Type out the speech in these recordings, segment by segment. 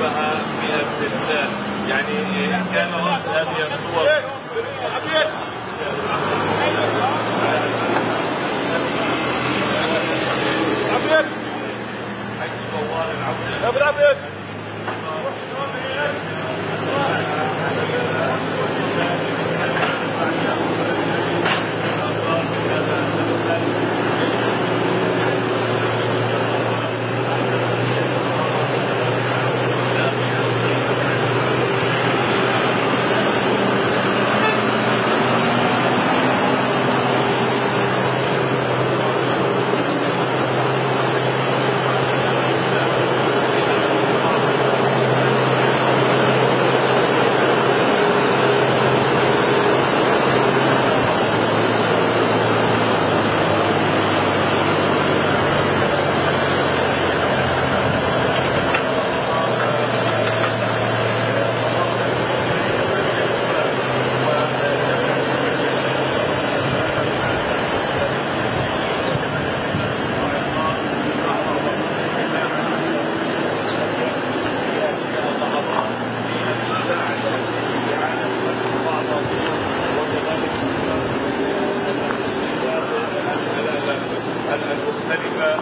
أشبه بالزلزال يعني كان رصد هذه الصور العودة المختلفة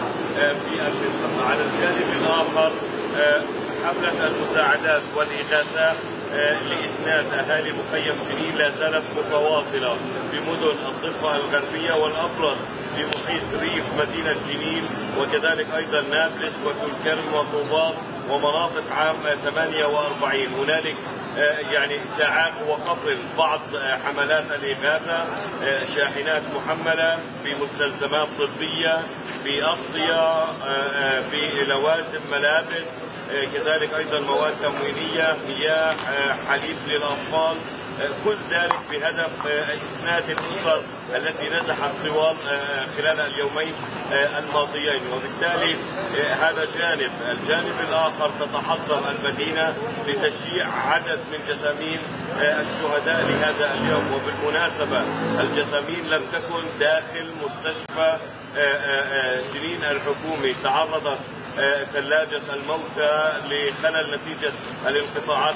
في المنطقة على الجانب الآخر حملة المساعدات والإغاثة لإسناد أهالي مخيم جنين لا زالت متواصلة بمدن الضفة الغربية والأبرز في محيط ريف مدينة جنين وكذلك أيضا نابلس وتلكرم وطوباس ومناطق عام 48 هنالك يعني ساعات وقصر بعض حملات الإغاثة شاحنات محملة بمستلزمات طبية بأغطية بلوازم ملابس كذلك أيضا مواد تموينية مياه حليب للأطفال. كل ذلك بهدف إسناد الأسر التي نزحت طوال خلال اليومين الماضيين. وبالتالي هذا جانب، الجانب الآخر تتحضر المدينة لتشييع عدد من جثامين الشهداء لهذا اليوم. وبالمناسبة الجثامين لم تكن داخل مستشفى جنين الحكومي تعرضت ثلاجة الموتى لخلل نتيجة الانقطاعات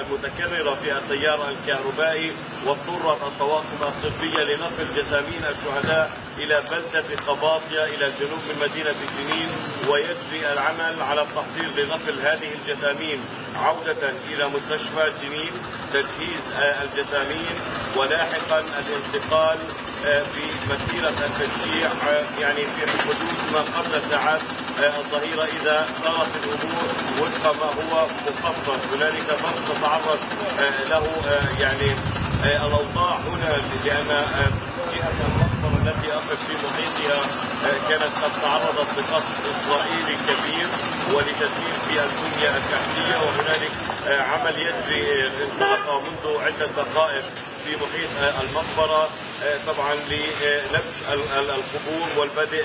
المتكررة في التيار الكهربائي واضطرت الطواقم الطبية لنقل جثامين الشهداء إلى بلدة قباطية إلى الجنوب من مدينة جنين ويجري العمل على التحضير لنقل هذه الجثامين عودة إلى مستشفى جنين تجهيز الجثامين ولاحقا الانتقال في مسيرة التشييع يعني في حدود ما قبل ساعات الظهيرة إذا صارت الأمور وفق ما هو مخطط هنالك ضغط تتعرض له يعني الأوضاع هنا لأن جهة المقبرة التي أقف في محيطها كانت قد تعرضت لقصف إسرائيلي كبير ولتدمير في البنية التحتية وهنالك عمل يجري انطلق منذ عدة دقائق. في محيط المقبرة طبعا لنبش القبور والبدء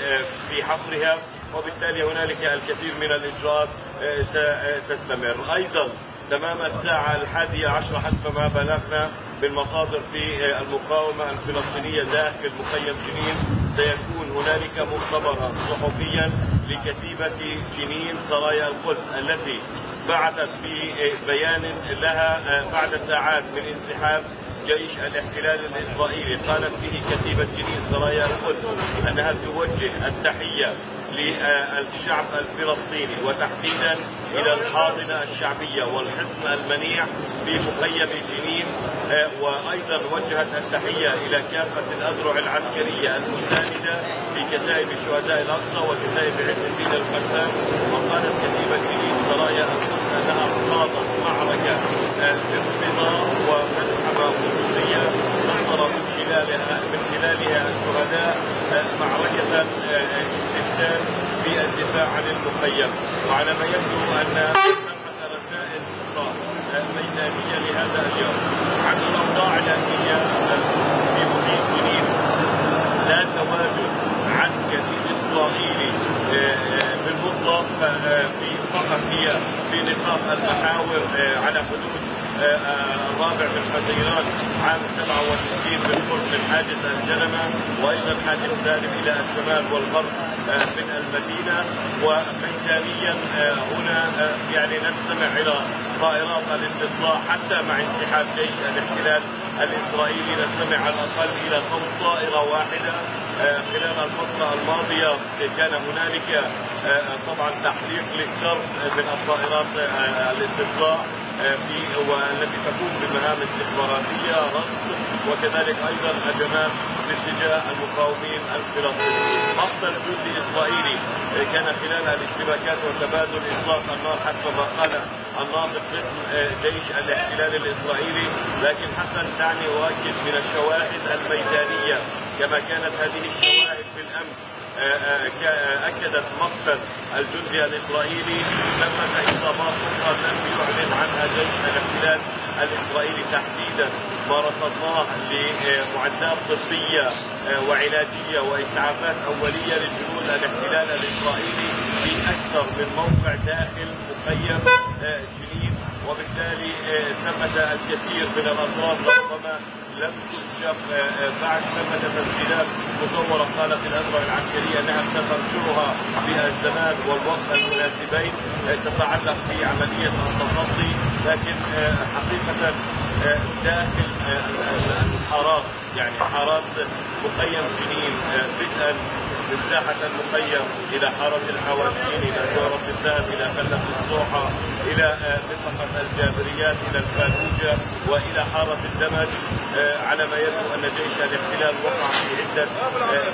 في حفرها. وبالتالي هنالك الكثير من الإجراءات ستستمر. أيضا تمام الساعة الحادية عشرة حسب ما بلغنا بالمصادر في المقاومة الفلسطينية داخل مخيم جنين. سيكون هنالك مختبرا صحفيا لكتيبة جنين سرايا القدس التي بعثت في بيان لها بعد ساعات من انسحاب جيش الاحتلال الإسرائيلي. قالت به كتيبة جنين سرايا القدس أنها توجه التحية للشعب الفلسطيني وتحديدا إلى الحاضنة الشعبية والحصن المنيع في مخيم جنين وأيضا وجهت التحية إلى كافة الأذرع العسكرية المسانده في كتائب شهداء الأقصى وكتائب عز الدين القسام وقالت كتيبة جنين سرايا القدس أنها خاضت معركة انقضاء وملحمه سطر من خلالها من خلالها الشهداء معركه استئسان في الدفاع عن المخيم وعلى ما يبدو ان ثمه رسائل أخرى ميدانيه لهذا اليوم عن الاوضاع الامنيه في محيط جنين لا تواجد عسكري اسرائيلي بالمطلق في فقط هي في نطاق المحاور على حدود الرابع من حزيران عام 67 بالقرب من حاجز الجنمة وأيضا حاجز سالم إلى الشمال والغرب من المدينة. وميدانيا هنا يعني نستمع إلى طائرات الاستطلاع حتى مع انسحاب جيش الاحتلال الإسرائيلي. نستمع على الأقل إلى صوت طائرة واحدة خلال الفترة الماضية كان هنالك طبعا تحليق للشرق من الطائرات الاستطلاع. في والتي تقوم بمهام استخباراتية رصد وكذلك أيضا هجمات باتجاه المقاومين الفلسطينيين. افضل جندي إسرائيلي كان خلال الاشتباكات وتبادل إطلاق النار حسب ما قال الناطق باسم جيش الاحتلال الإسرائيلي، لكن حسن دعني أؤكد من الشواهد الميدانية كما كانت هذه الشواهد بالأمس أكدت مقتل الجندي الإسرائيلي ثمه اصابات أخرى لم يعلن عنها جيش الاحتلال الإسرائيلي تحديدا ما رصدناه لمعدات طبية وعلاجية وإسعافات أولية لجنود الاحتلال الإسرائيلي في أكثر من موقع داخل مخيم جنين. وبالتالي ثمة الكثير من الاسرار ربما لم تكشف بعد ثمة تسجيلات مصورة قالت الأزرق العسكرية أنها ستنشرها في الزمان والوقت المناسبين. تتعلق بعملية التصدي لكن حقيقة داخل الحارات يعني حارات مخيم جنين بدءا من ساحة المخيم إلى حارة الحواشين إلى جورة الذهب إلى خلف الصوحة إلى منطقة الجابريات إلى الفالوجة وإلى حارة الدمج على ما يبدو أن جيش الاحتلال وقع في عدة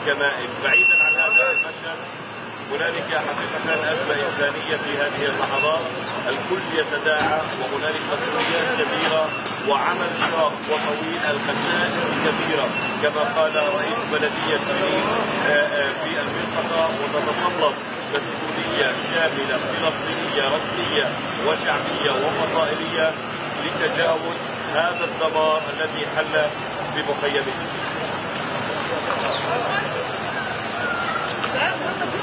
كمائن بعيدا عن هذا المشهد هنالك حقيقة أزمة إنسانية في هذه اللحظات. الكل يتداعى وهنالك مسؤوليات كبيرة وعمل شاق وطويل الخسائر كبيرة كما قال رئيس بلدية جنين في المنطقة وتتطلب مسؤولية شاملة فلسطينية رسمية وشعبية وفصائلية لتجاوز هذا الدمار الذي حل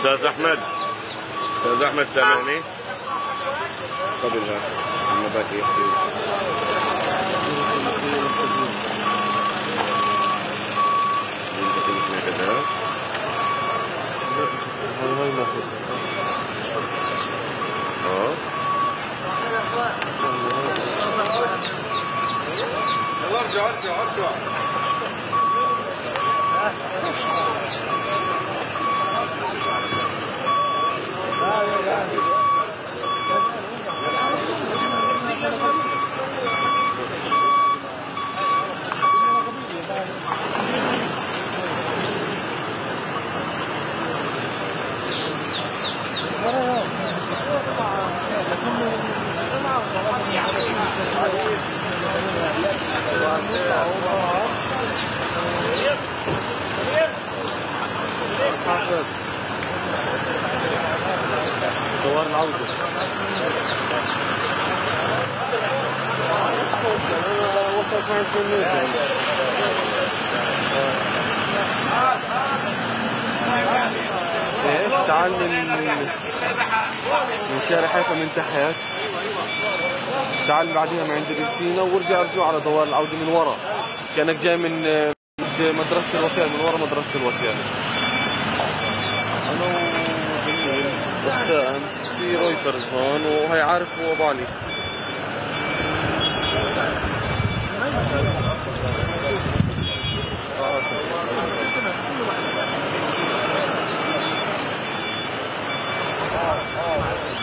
أستاذ أحمد. أستاذ احمد سامعني؟ هذا باقي يحكي يلا أرجع أرجع أرجع. دوار العودة وصلت معي في تعال من شارع حيفا من تحت تعال بعديها من عند السينا وارجع ارجع على دوار العودة من ورا. كأنك جاي من مدرسة الوكالة من ورا مدرسة الوكالة أنا وجميل. بس في رويترز هون وهي عارف هو بالي هاي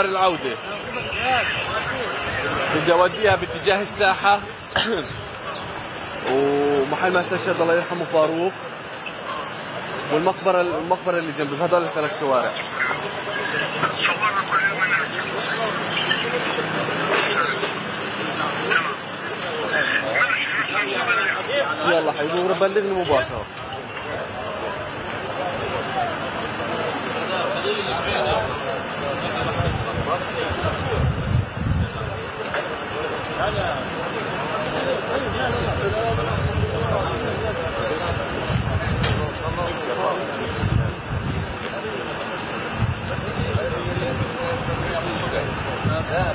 دوار العودة. بدي اوديها باتجاه الساحة. ومحل ما استشهد الله يرحمه فاروق. والمقبرة المقبرة اللي جنبي بهذول الثلاث شوارع. يلا حبيبي بلغني مباشرة. لا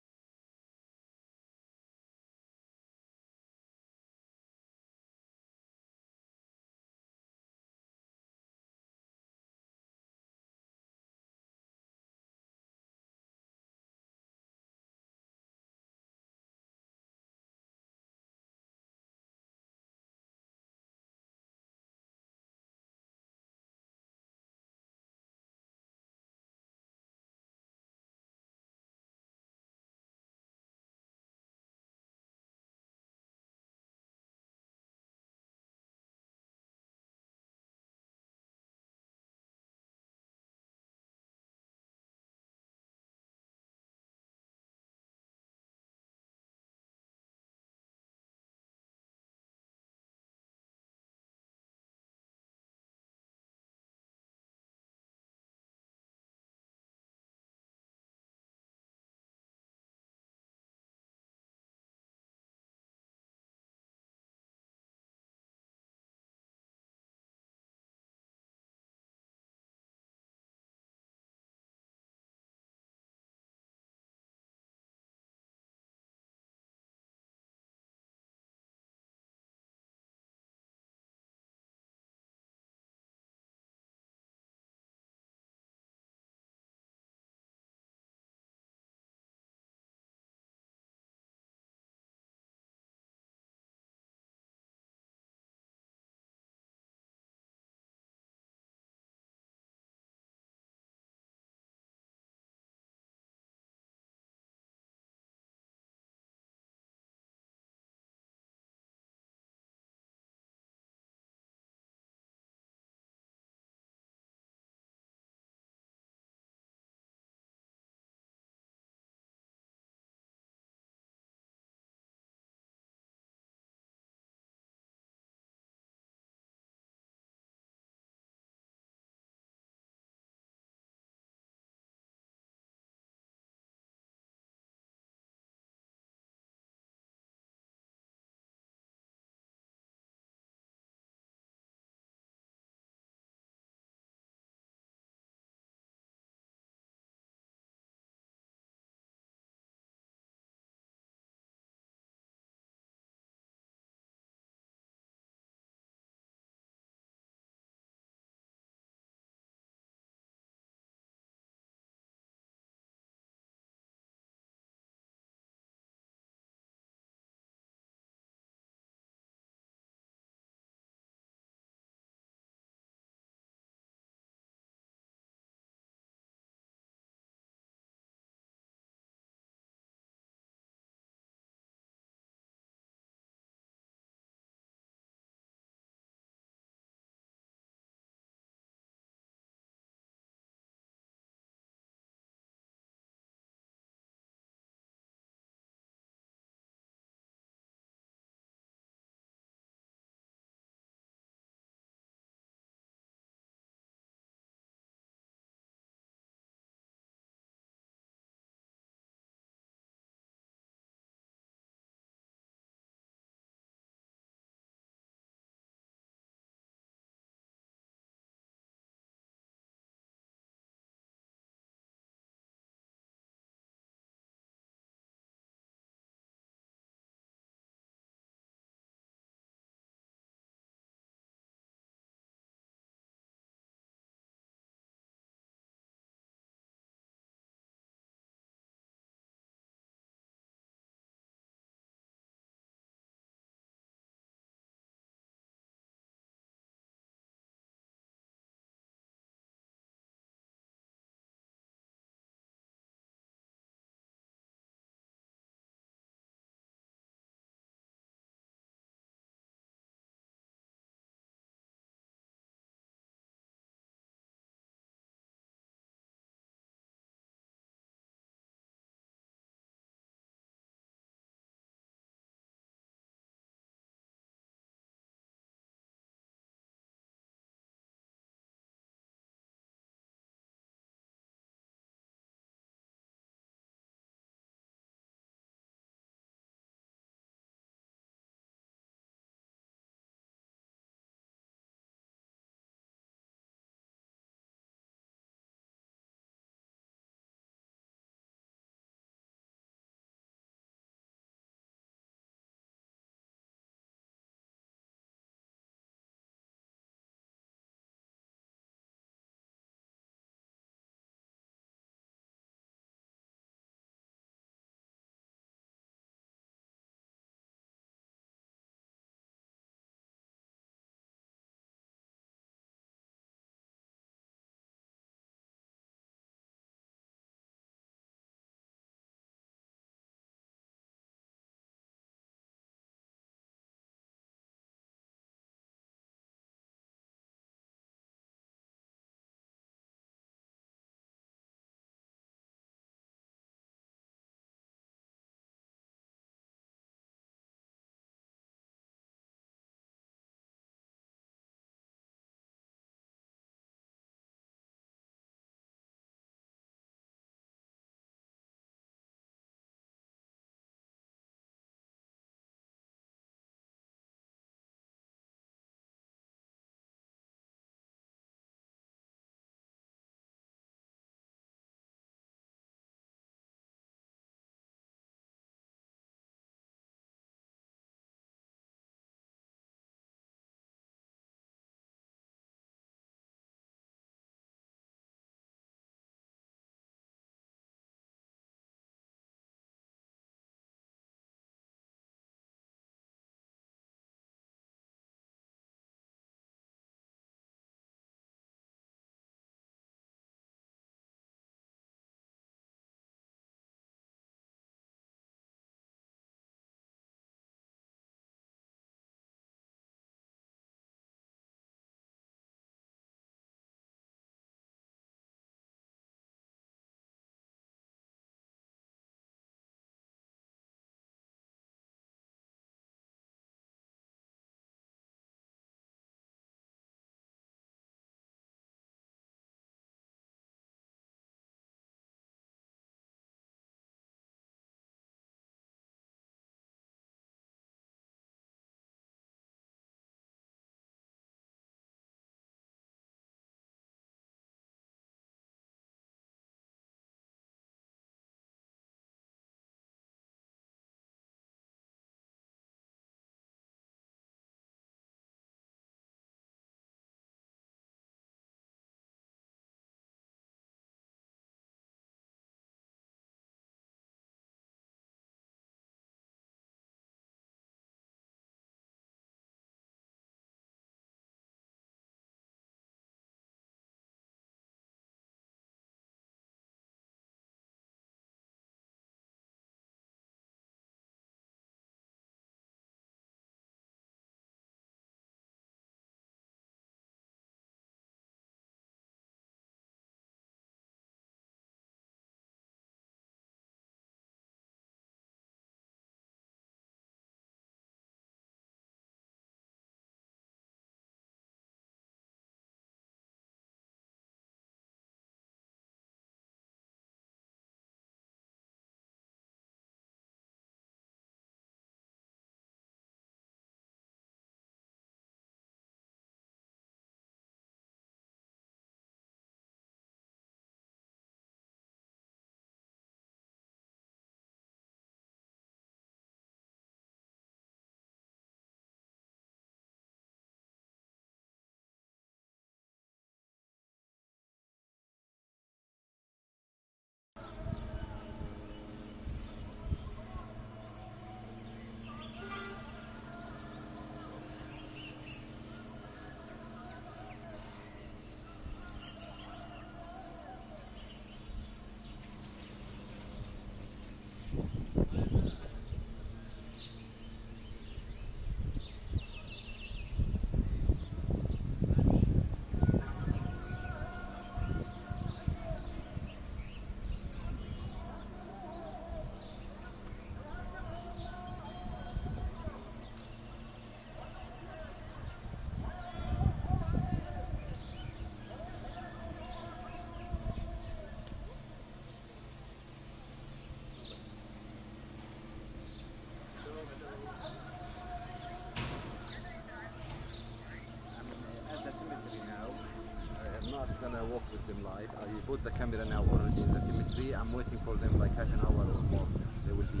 walk with them live. Uh, I put the camera now already in the cemetery. I'm waiting for them like half an hour or more. They will be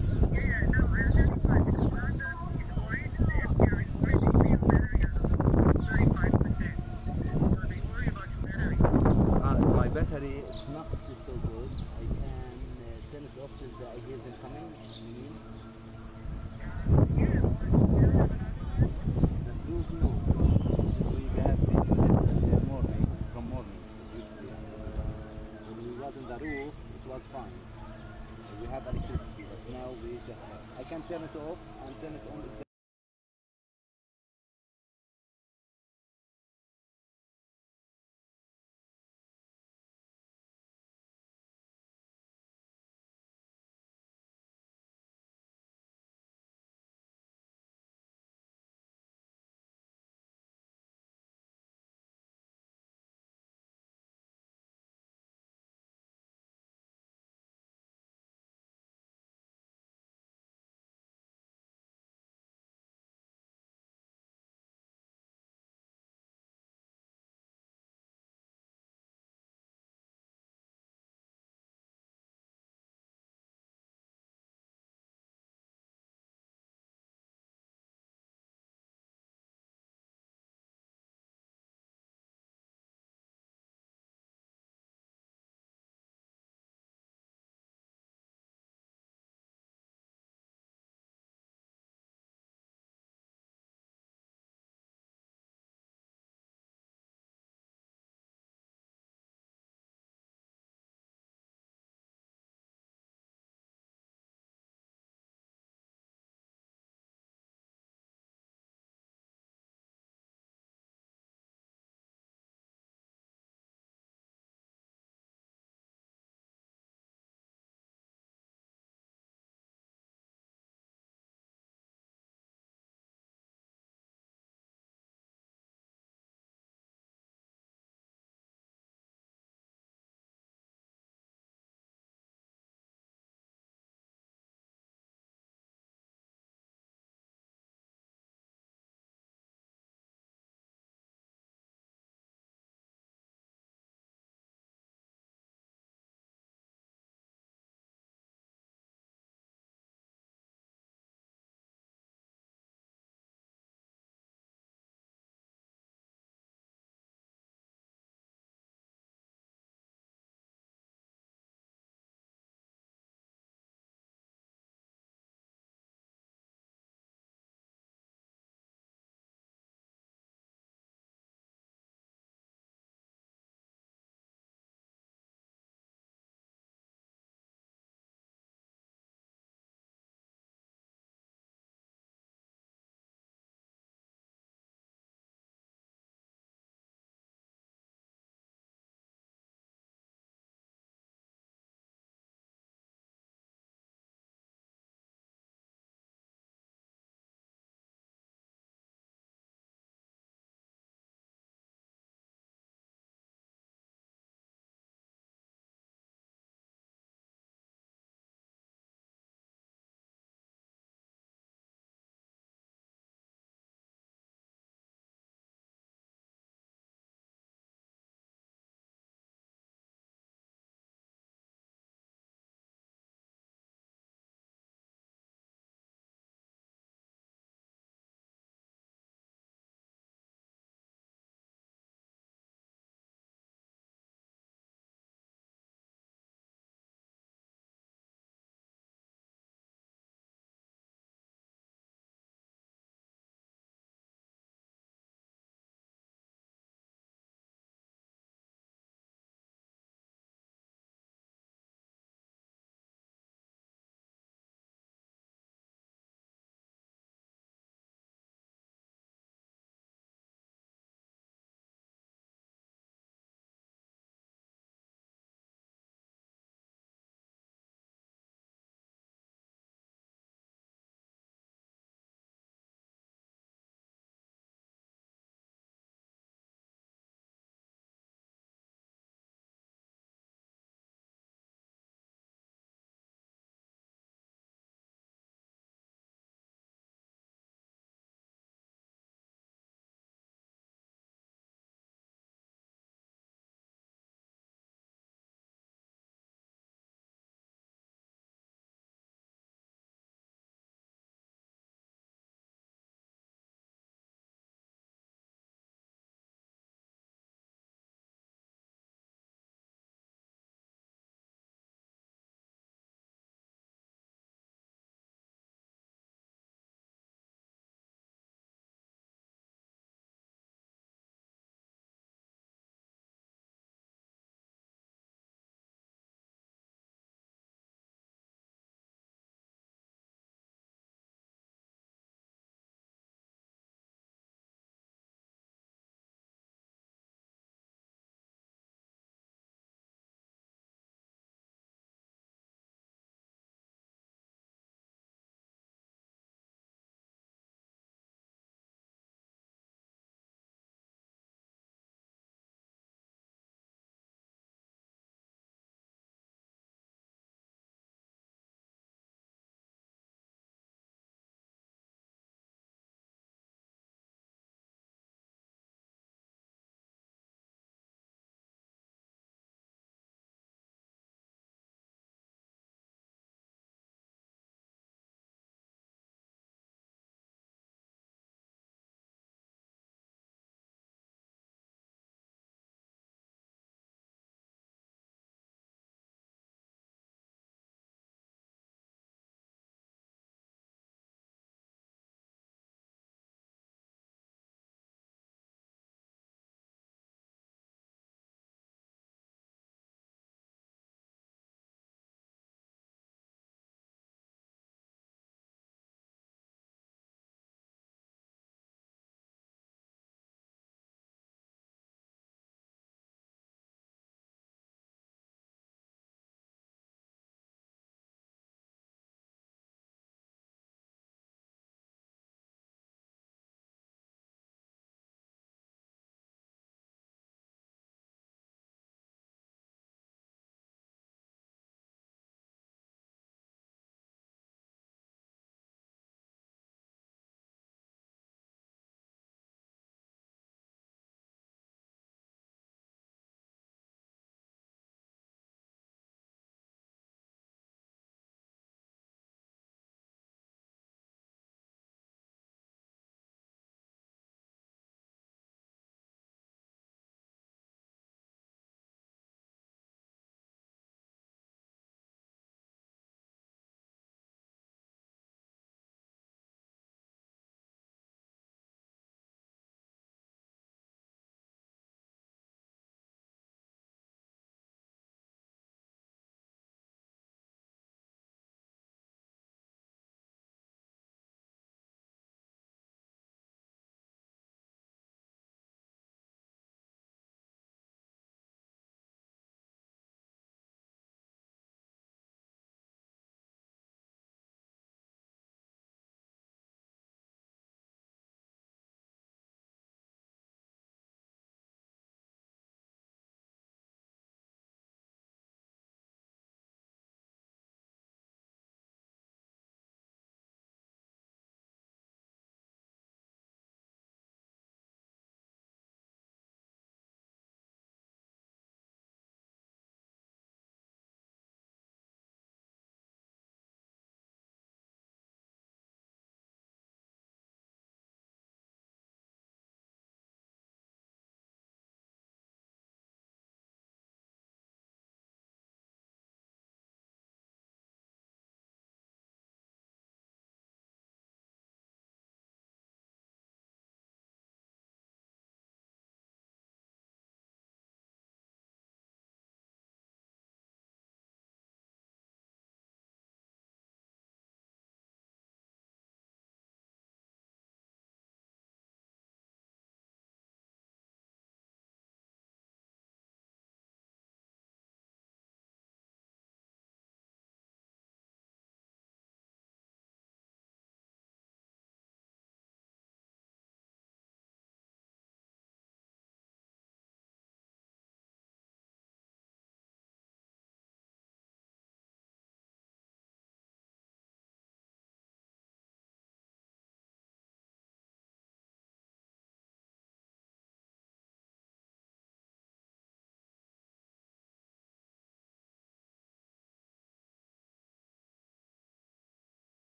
there. I can turn it off and turn it on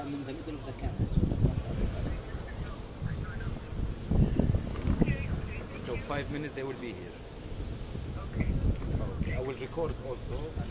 I'm the middle of the campus. so five minutes they will be here. Okay. I will record also.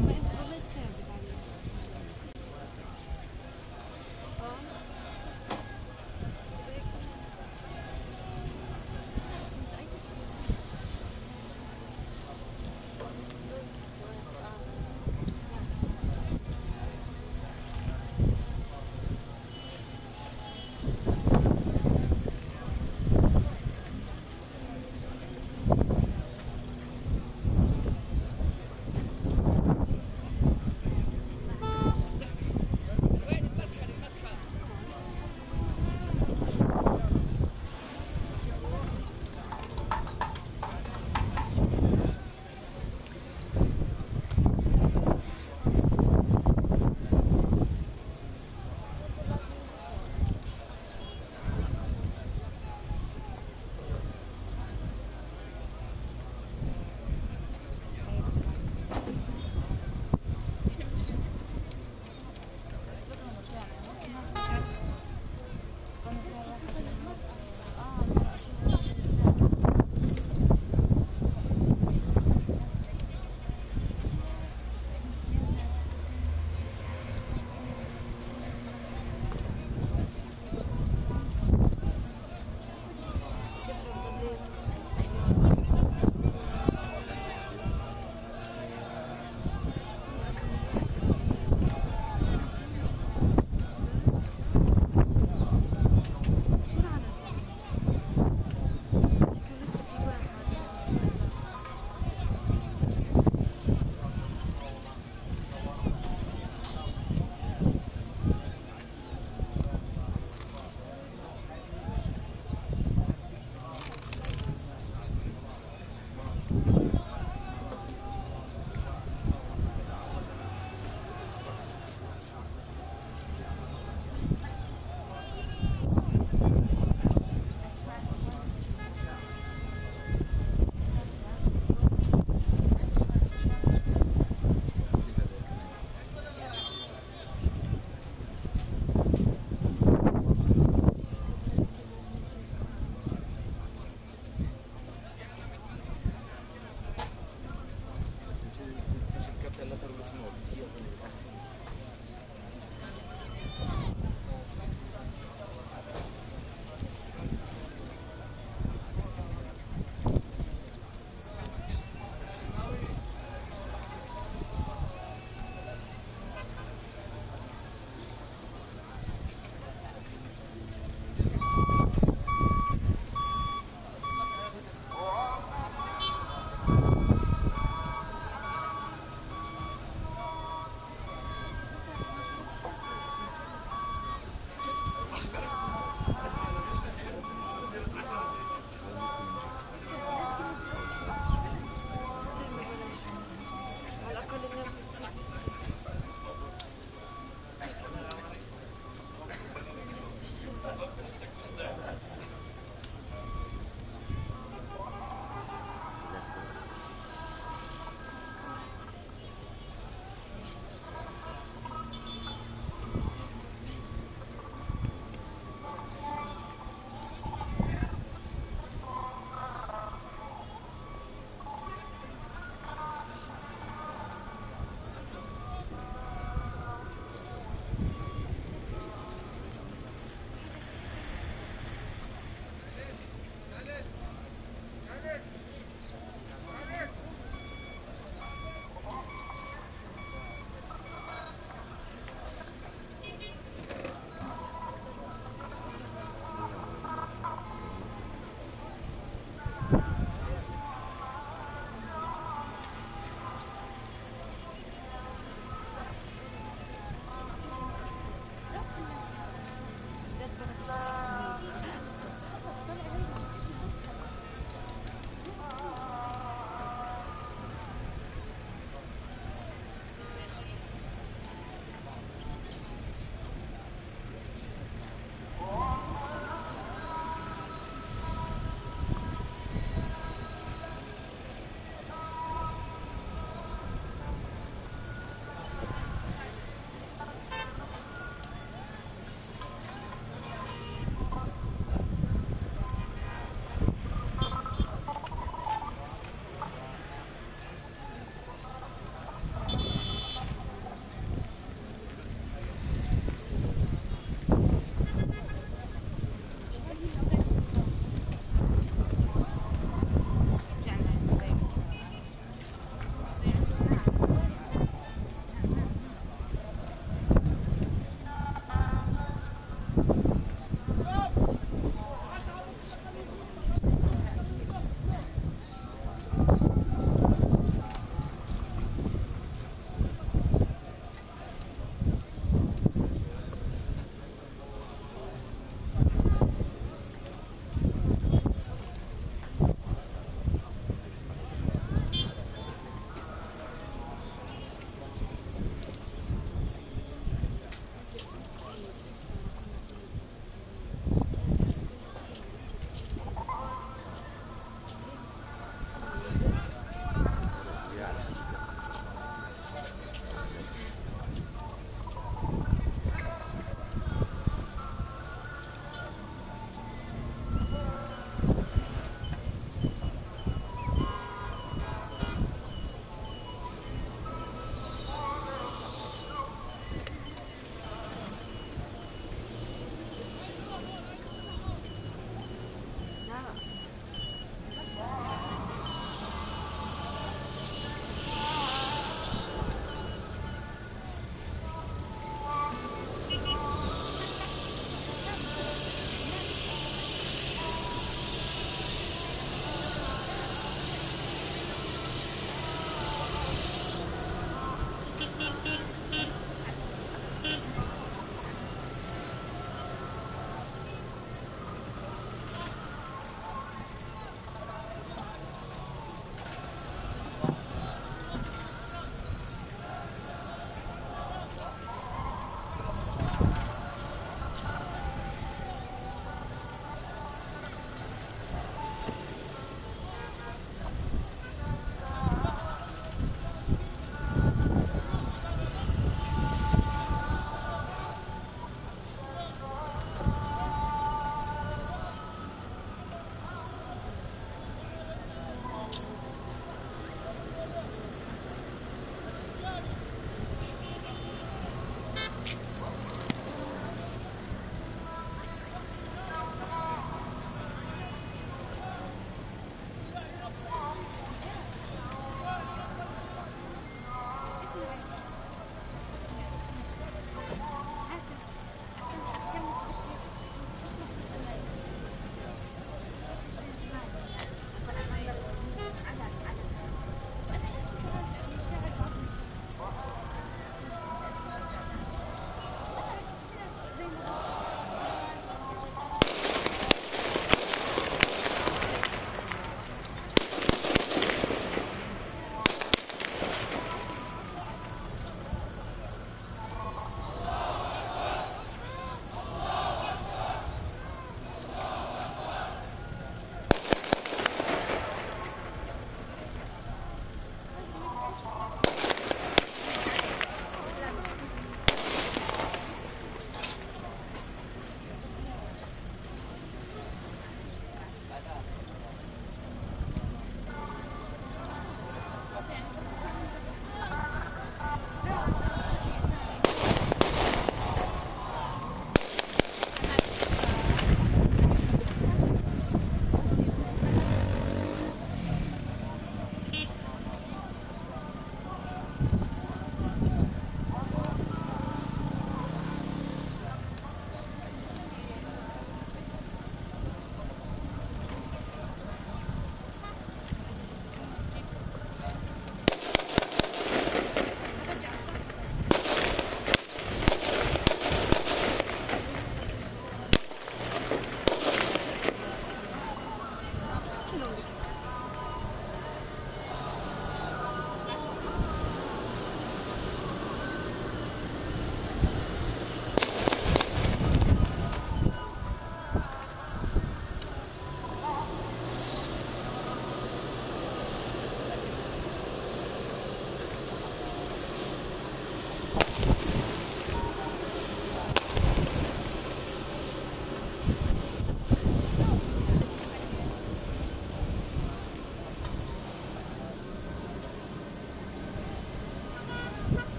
Moment.